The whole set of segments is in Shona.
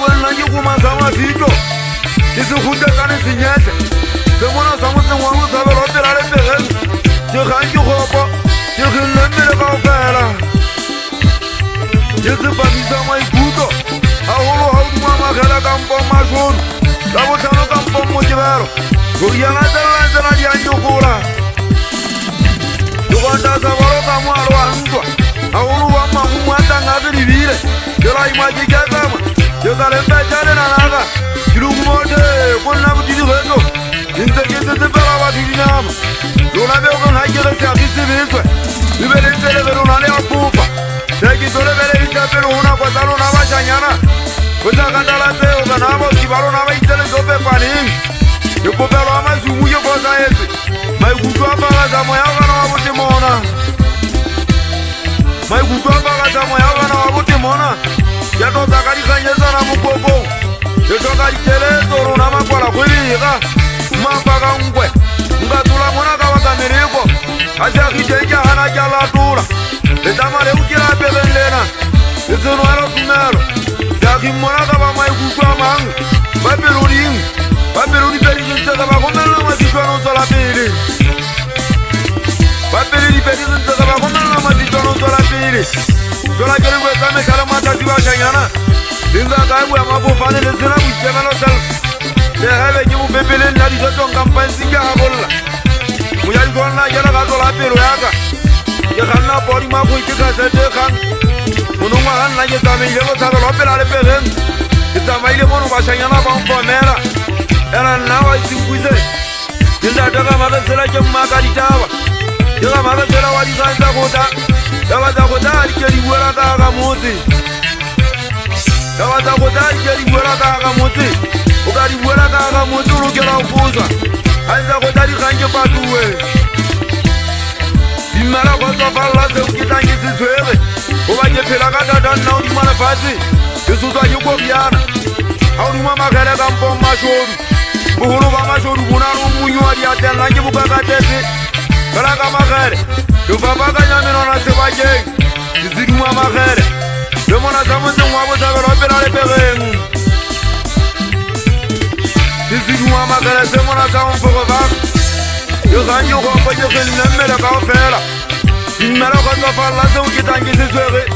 bolela ke komatsha mafitlo ke sekgute kane senyetlhe semona sa motsengwago sa berotela le pegeng ke gang ke gopo ke kgelle mmele ka go fela ke sepamisa maikutlo ga golo gaodumwa magela kampong mašono ka botlhano kampong mokebelo koiagatelelatsela di ama lona be o ka ngakele seabi se betswe ebe le tselebe lona le a fopa tekiso lebele di tsapele go nako tsa lona bašanyana go sa katala tseo kana baoki ba lona ba itsele sopepaneng dipopelo a masumu ke bosa etse maikutu a fakatsa moya o kana wa botemona maikutu a fakatsa moya o kana wa botemona ke tlotsa ka dikganyetsana mokoko ijeikehana ke latula letamareukela peleng lena lesenwalo tumelo seakimola ka ba maikutu a mang ba peloding ba pelodi pedisentse ka ba gomelela masitswano o tswela pele ba pele dipedisentse ka ba gomelela masitswano o tswela pele tsela kele boe tsa mekale matati bakanyana lenka kae boemafofane le sena boitemelo sel lehebe ke bopepeleng la disetong kampansi ke a bolla moyaigonna jala ga tola pelo yaka ke ganna podima go ke ka sete kgang monongwa ga nna ke tsamaile go tlhabelwa pela le pegeng ke tsamaile mono bašwanyana ba mfomela ela nna wa isenkuise ke ntate ga magesela ke mmaka ditaba ke ga magesela wa dikgang tsa gota taba tsa gota a dike dibuela ka ga motse taba tsa gota a dike dibuela ka ga motse o ka dibuela ka ga motse o lokela go phela kadadanna udumane phatsi ngizuzwa nyikobyana awunuma makhele kampo mashoru buhulu ba mashoru bunalumunyu wadiatelna ngibukakatesi kalaka makhele ndivavakanya minona sibajeng ndizinuma makhele ndimona samunzing wabuzabela opela lepekeng ndizinuma makhele simona samumfuko vam ndikhanyikopo ndikhilinemmele kawufela dimmelekhonzofalla seukitangisizweke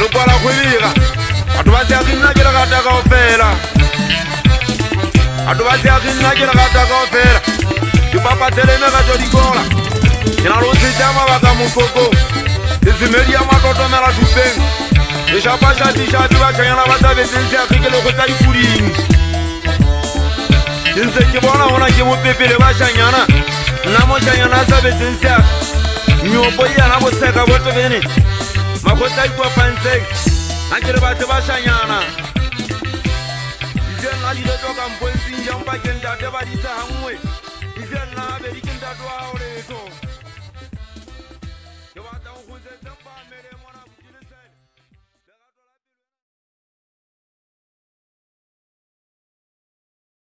lekwala go ebega batho ba seakenna ke legata kao fela batho ba seakenna ke legata kao fela dipapatele megato dikola ke na lo setša mabaka mokoko sesemedi ya makotomela thupeng sešapašatišate batšhanyana ba sabetseng seage ke lego tsa dipuding ke ntse ke bona gona ke bopepele bašhanyana nna mošhanyana a sabetseng seage meopo e yana boseka botobene makota ipo panseng akere batho ba shanyana ditsenga diletoka mpoesing jang pakeng date ba ditsehangwe